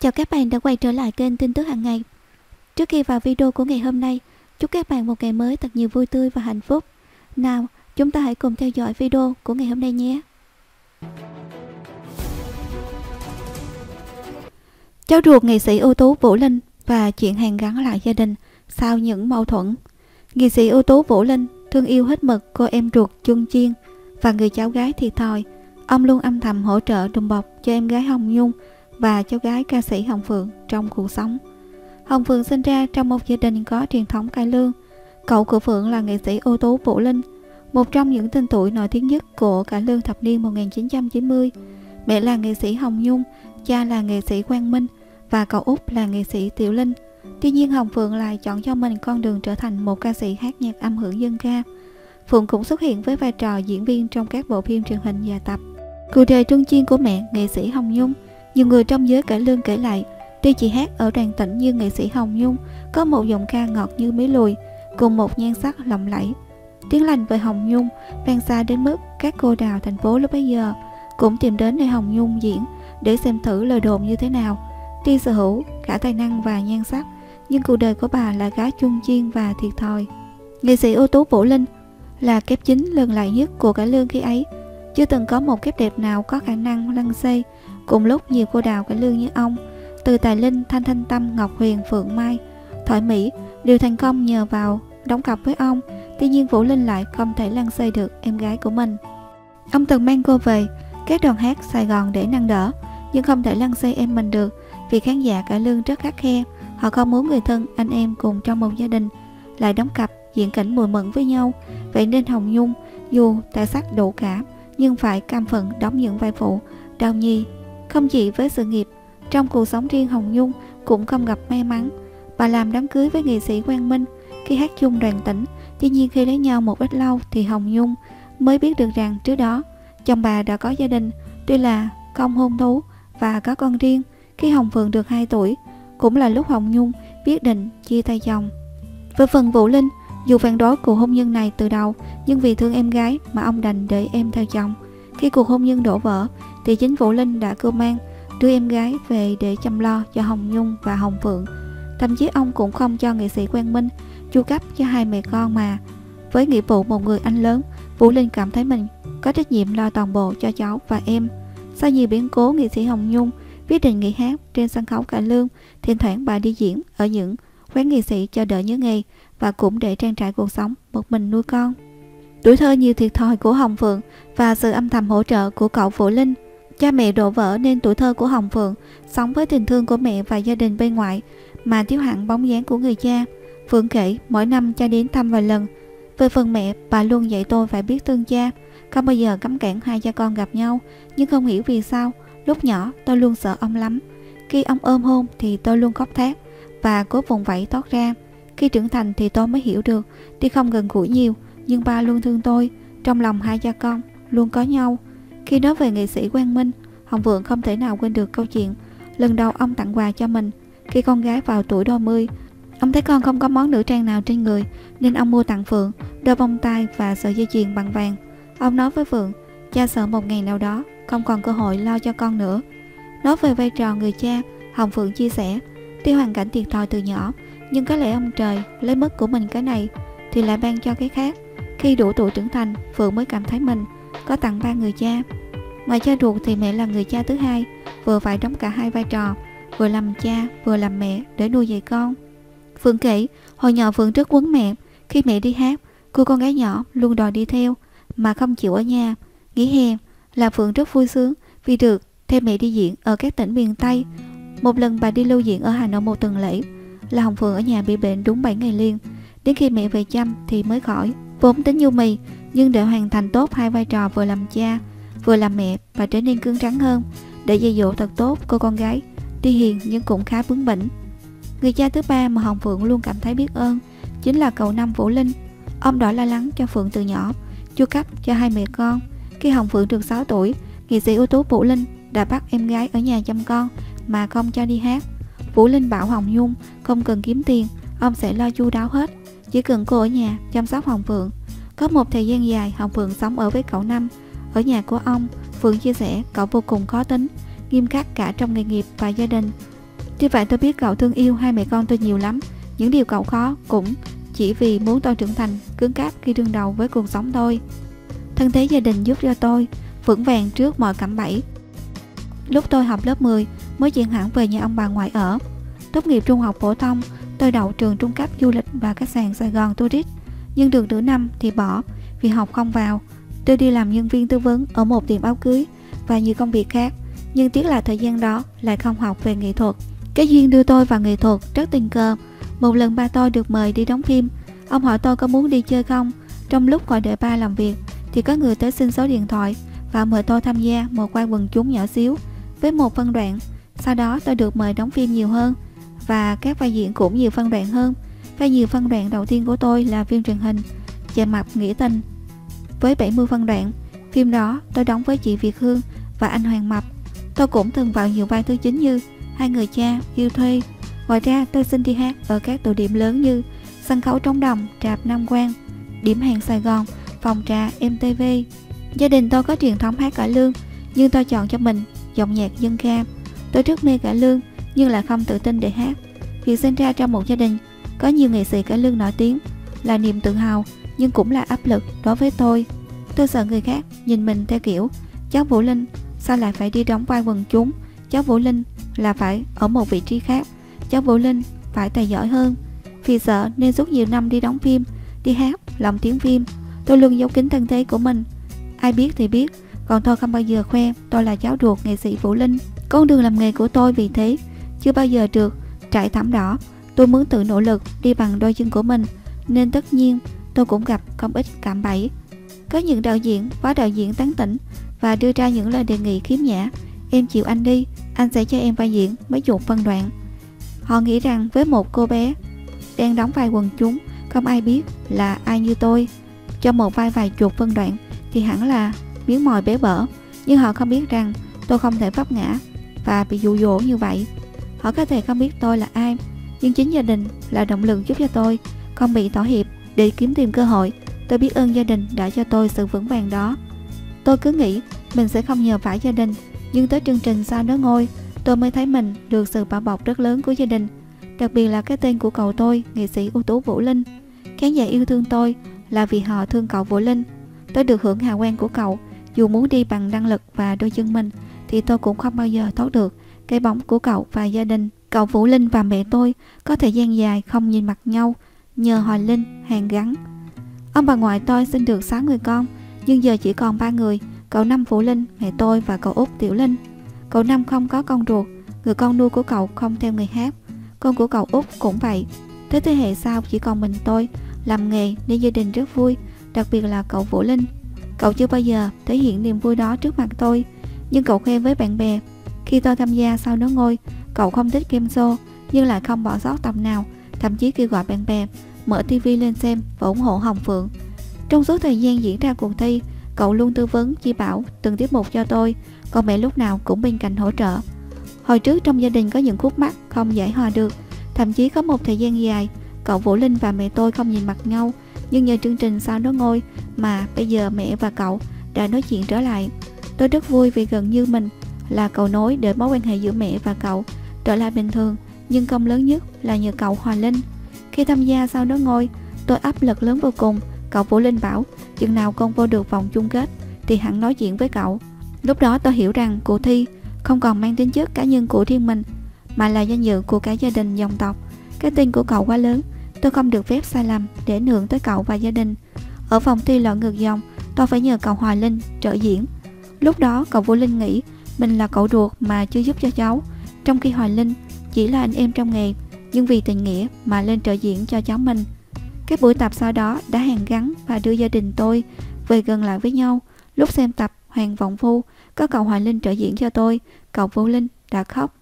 Chào các bạn đã quay trở lại kênh tin tức hàng ngày. Trước khi vào video của ngày hôm nay, chúc các bạn một ngày mới thật nhiều vui tươi và hạnh phúc. Nào, chúng ta hãy cùng theo dõi video của ngày hôm nay nhé. Cháu ruột nghệ sĩ ưu tú Vũ Linh và chuyện hàng gắn lại gia đình sau những mâu thuẫn. Nghệ sĩ ưu tú Vũ Linh thương yêu hết mực cô em ruột Chuân Chiên và người cháu gái thì thòi. Ông luôn âm thầm hỗ trợ đùm bọc cho em gái Hồng Nhung và cháu gái ca sĩ Hồng Phượng trong cuộc sống. Hồng Phượng sinh ra trong một gia đình có truyền thống cải lương. Cậu của Phượng là nghệ sĩ ưu tú Vũ Linh, một trong những tên tuổi nổi tiếng nhất của cải lương thập niên 1990. Mẹ là nghệ sĩ Hồng Nhung, cha là nghệ sĩ Quang Minh và cậu út là nghệ sĩ Tiểu Linh. Tuy nhiên Hồng Phượng lại chọn cho mình con đường trở thành một ca sĩ hát nhạc âm hưởng dân ca. Phượng cũng xuất hiện với vai trò diễn viên trong các bộ phim truyền hình và tập. Cuộc đời trung chiên của mẹ, nghệ sĩ Hồng Nhung nhiều người trong giới cải lương kể lại, tuy chị hát ở đoàn tỉnh như nghệ sĩ Hồng Nhung có một giọng ca ngọt như mí lùi, cùng một nhan sắc lộng lẫy. Tiếng lành về Hồng Nhung vang xa đến mức các cô đào thành phố lúc bấy giờ cũng tìm đến nơi Hồng Nhung diễn để xem thử lời đồn như thế nào. Tuy sở hữu cả tài năng và nhan sắc, nhưng cuộc đời của bà là gái chung chiên và thiệt thòi. Nghệ sĩ ưu tú Vũ Linh là kép chính lần lại nhất của cải lương khi ấy. Chưa từng có một kép đẹp nào có khả năng lăn xây Cùng lúc nhiều cô đào cải lương như ông, từ Tài Linh, Thanh Thanh Tâm, Ngọc Huyền, Phượng Mai, Thoại Mỹ đều thành công nhờ vào đóng cặp với ông. Tuy nhiên Vũ Linh lại không thể lăn xây được em gái của mình. Ông từng mang cô về các đoàn hát Sài Gòn để nâng đỡ, nhưng không thể lăn xây em mình được vì khán giả cải lương rất khắc khe. Họ không muốn người thân, anh em cùng trong một gia đình lại đóng cặp diễn cảnh mùi mẫn với nhau. Vậy nên Hồng Nhung dù tài sắc đủ cả nhưng phải cam phận đóng những vai phụ Đào Nhi không chỉ với sự nghiệp, trong cuộc sống riêng Hồng Nhung cũng không gặp may mắn. Bà làm đám cưới với nghệ sĩ Quang Minh khi hát chung đoàn tỉnh. Tuy nhiên khi lấy nhau một ít lâu thì Hồng Nhung mới biết được rằng trước đó chồng bà đã có gia đình, tuy là không hôn thú và có con riêng. Khi Hồng Phượng được 2 tuổi, cũng là lúc Hồng Nhung quyết định chia tay chồng. Về phần Vũ Linh, dù phản đối cuộc hôn nhân này từ đầu, nhưng vì thương em gái mà ông đành để em theo chồng. Khi cuộc hôn nhân đổ vỡ, thì chính Vũ Linh đã cưu mang đưa em gái về để chăm lo cho Hồng Nhung và Hồng Phượng. Thậm chí ông cũng không cho nghệ sĩ Quang Minh chu cấp cho hai mẹ con mà. Với nghĩa vụ một người anh lớn, Vũ Linh cảm thấy mình có trách nhiệm lo toàn bộ cho cháu và em. Sau nhiều biến cố, nghệ sĩ Hồng Nhung quyết định nghỉ hát trên sân khấu cải lương, thỉnh thoảng bà đi diễn ở những quán nghệ sĩ cho đỡ nhớ nghề và cũng để trang trải cuộc sống một mình nuôi con. Tuổi thơ nhiều thiệt thòi của Hồng Phượng và sự âm thầm hỗ trợ của cậu Vũ Linh Cha mẹ đổ vỡ nên tuổi thơ của Hồng Phượng sống với tình thương của mẹ và gia đình bên ngoại mà thiếu hẳn bóng dáng của người cha. Phượng kể mỗi năm cha đến thăm vài lần. Về phần mẹ, bà luôn dạy tôi phải biết thương cha, không bao giờ cấm cản hai cha con gặp nhau, nhưng không hiểu vì sao, lúc nhỏ tôi luôn sợ ông lắm. Khi ông ôm hôn thì tôi luôn khóc thét và cố vùng vẫy thoát ra. Khi trưởng thành thì tôi mới hiểu được, tuy không gần gũi nhiều, nhưng ba luôn thương tôi, trong lòng hai cha con luôn có nhau. Khi nói về nghệ sĩ Quang Minh, Hồng Vượng không thể nào quên được câu chuyện lần đầu ông tặng quà cho mình khi con gái vào tuổi đôi mươi. Ông thấy con không có món nữ trang nào trên người nên ông mua tặng Phượng đôi bông tai và sợi dây chuyền bằng vàng. Ông nói với Phượng, cha sợ một ngày nào đó không còn cơ hội lo cho con nữa. Nói về vai trò người cha, Hồng Phượng chia sẻ, tuy hoàn cảnh thiệt thòi từ nhỏ, nhưng có lẽ ông trời lấy mất của mình cái này thì lại ban cho cái khác. Khi đủ tuổi trưởng thành, Phượng mới cảm thấy mình có tặng ba người cha. Ngoài cha ruột thì mẹ là người cha thứ hai, vừa phải đóng cả hai vai trò, vừa làm cha vừa làm mẹ để nuôi dạy con. Phượng kể, hồi nhỏ Phượng rất quấn mẹ, khi mẹ đi hát, cô con gái nhỏ luôn đòi đi theo mà không chịu ở nhà. Nghỉ hè là Phượng rất vui sướng vì được theo mẹ đi diễn ở các tỉnh miền Tây. Một lần bà đi lưu diễn ở Hà Nội một tuần lễ, là Hồng Phượng ở nhà bị bệnh đúng 7 ngày liền. Đến khi mẹ về chăm thì mới khỏi. Vốn tính nhu mì, nhưng để hoàn thành tốt hai vai trò vừa làm cha vừa làm mẹ và trở nên cứng rắn hơn. Để dạy dỗ thật tốt cô con gái tuy hiền nhưng cũng khá bướng bỉnh. Người cha thứ ba mà hồng phượng luôn cảm thấy biết ơn chính là cậu năm vũ linh. Ông đã lo lắng cho phượng từ nhỏ chu cấp cho hai mẹ con. Khi hồng phượng được 6 tuổi nghệ sĩ ưu tú vũ linh đã bắt em gái ở nhà chăm con mà không cho đi hát. Vũ linh bảo hồng nhung không cần kiếm tiền ông sẽ lo chu đáo hết chỉ cần cô ở nhà chăm sóc hồng phượng. Có một thời gian dài hồng phượng sống ở với cậu năm. Ở nhà của ông, Phượng chia sẻ cậu vô cùng khó tính, nghiêm khắc cả trong nghề nghiệp và gia đình. Tuy vậy tôi biết cậu thương yêu hai mẹ con tôi nhiều lắm. Những điều cậu khó cũng chỉ vì muốn tôi trưởng thành cứng cáp khi đương đầu với cuộc sống tôi. Thân thế gia đình giúp cho tôi vững vàng trước mọi cạm bẫy. Lúc tôi học lớp 10 mới chuyển hẳn về nhà ông bà ngoại ở. Tốt nghiệp trung học phổ thông tôi đậu trường trung cấp du lịch và khách sạn Sài Gòn Tourist. Nhưng được nửa năm thì bỏ, vì học không vào. Tôi đi làm nhân viên tư vấn ở một tiệm áo cưới và nhiều công việc khác. Nhưng tiếc là thời gian đó lại không học về nghệ thuật. Cái duyên đưa tôi vào nghệ thuật rất tình cờ. Một lần ba tôi được mời đi đóng phim. Ông hỏi tôi có muốn đi chơi không? Trong lúc gọi đợi ba làm việc Thì có người tới xin số điện thoại Và mời tôi tham gia một quay quần chúng nhỏ xíu Với một phân đoạn. Sau đó tôi được mời đóng phim nhiều hơn. Và các vai diễn cũng nhiều phân đoạn hơn Vai nhiều phân đoạn đầu tiên của tôi là phim truyền hình Chè mập nghĩa tình với 70 phân đoạn. Phim đó tôi đóng với chị Việt Hương và anh Hoàng Mập. Tôi cũng từng vào nhiều vai thứ chính như Hai người cha, Yêu thuê. Ngoài ra tôi xin đi hát ở các tụ điểm lớn như Sân khấu Trống Đồng, Trạp Nam Quan, Điểm hàng Sài Gòn, Phòng trà MTV. Gia đình tôi có truyền thống hát cải lương, nhưng tôi chọn cho mình giọng nhạc dân ca. Tôi rất mê cải lương nhưng lại không tự tin để hát. Việc sinh ra trong một gia đình có nhiều nghệ sĩ cải lương nổi tiếng là niềm tự hào nhưng cũng là áp lực đối với tôi. Tôi sợ người khác nhìn mình theo kiểu cháu Vũ Linh sao lại phải đi đóng vai quần chúng, cháu Vũ Linh là phải ở một vị trí khác, cháu Vũ Linh phải tài giỏi hơn. Vì sợ nên suốt nhiều năm đi đóng phim, đi hát, làm tiếng phim, tôi luôn giấu kín thân thế của mình. Ai biết thì biết, còn tôi không bao giờ khoe tôi là cháu ruột nghệ sĩ Vũ Linh. Con đường làm nghề của tôi vì thế chưa bao giờ được trải thảm đỏ. Tôi muốn tự nỗ lực đi bằng đôi chân của mình, nên tất nhiên tôi cũng gặp không ít cạm bẫy. Có những đạo diễn, phó đạo diễn tán tỉnh và đưa ra những lời đề nghị khiếm nhã. Em chịu anh đi, anh sẽ cho em vai diễn mấy chục phân đoạn. Họ nghĩ rằng với một cô bé đang đóng vai quần chúng, không ai biết là ai như tôi. Cho một vai vài chục phân đoạn thì hẳn là miếng mồi bé bở. Nhưng họ không biết rằng tôi không thể vấp ngã và bị dụ dỗ như vậy. Họ có thể không biết tôi là ai, nhưng chính gia đình là động lực giúp cho tôi không bị tỏ hiệp để kiếm tìm cơ hội, tôi biết ơn gia đình đã cho tôi sự vững vàng đó. Tôi cứ nghĩ mình sẽ không nhờ phải gia đình, nhưng tới chương trình sao đó ngôi, tôi mới thấy mình được sự bảo bọc rất lớn của gia đình. Đặc biệt là cái tên của cậu tôi, nghệ sĩ ưu tú Vũ Linh. Khán giả yêu thương tôi là vì họ thương cậu Vũ Linh. Tôi được hưởng hào quang của cậu, dù muốn đi bằng năng lực và đôi chân mình thì tôi cũng không bao giờ thoát được cái bóng của cậu và gia đình. Cậu Vũ Linh và mẹ tôi có thời gian dài không nhìn mặt nhau, nhờ Hoài Linh hàng gắn. Ông bà ngoại tôi sinh được 6 người con, nhưng giờ chỉ còn ba người, cậu Năm Vũ Linh, mẹ tôi và cậu út Tiểu Linh. Cậu Năm không có con ruột, người con nuôi của cậu không theo người khác con của cậu út cũng vậy. Thế thế hệ sau chỉ còn mình tôi, làm nghề nên gia đình rất vui, đặc biệt là cậu Vũ Linh. Cậu chưa bao giờ thể hiện niềm vui đó trước mặt tôi, nhưng cậu khoe với bạn bè. Khi tôi tham gia sau nó ngôi, cậu không thích game show, nhưng lại không bỏ sót tập nào, thậm chí kêu gọi bạn bè mở TV lên xem và ủng hộ Hồng Phượng. Trong suốt thời gian diễn ra cuộc thi, cậu luôn tư vấn, chỉ bảo từng tiết mục cho tôi, còn mẹ lúc nào cũng bên cạnh hỗ trợ. Hồi trước trong gia đình có những khúc mắc không giải hòa được, thậm chí có một thời gian dài, cậu Vũ Linh và mẹ tôi không nhìn mặt nhau, nhưng nhờ chương trình sao nó ngôi mà bây giờ mẹ và cậu đã nói chuyện trở lại. Tôi rất vui vì gần như mình là cầu nối để mối quan hệ giữa mẹ và cậu trở lại bình thường, nhưng công lớn nhất là nhờ cậu Hòa Linh. Khi tham gia sau đó ngôi, tôi áp lực lớn vô cùng. Cậu Vũ Linh bảo, chừng nào con vô được vòng chung kết thì hẳn nói chuyện với cậu. Lúc đó tôi hiểu rằng cuộc thi không còn mang tính chất cá nhân của riêng mình, mà là danh dự của cả gia đình dòng tộc. Cái tên của cậu quá lớn, tôi không được phép sai lầm để ảnh hưởng tới cậu và gia đình. Ở vòng thi lội ngược dòng, tôi phải nhờ cậu Hòa Linh trợ diễn. Lúc đó cậu Vũ Linh nghĩ mình là cậu ruột mà chưa giúp cho cháu, trong khi Hoài Linh chỉ là anh em trong nghề nhưng vì tình nghĩa mà lên trợ diễn cho cháu mình. Các buổi tập sau đó đã hàn gắn và đưa gia đình tôi về gần lại với nhau. Lúc xem tập Hoàng Vọng Phu, có cậu Hoài Linh trợ diễn cho tôi, cậu Vũ Linh đã khóc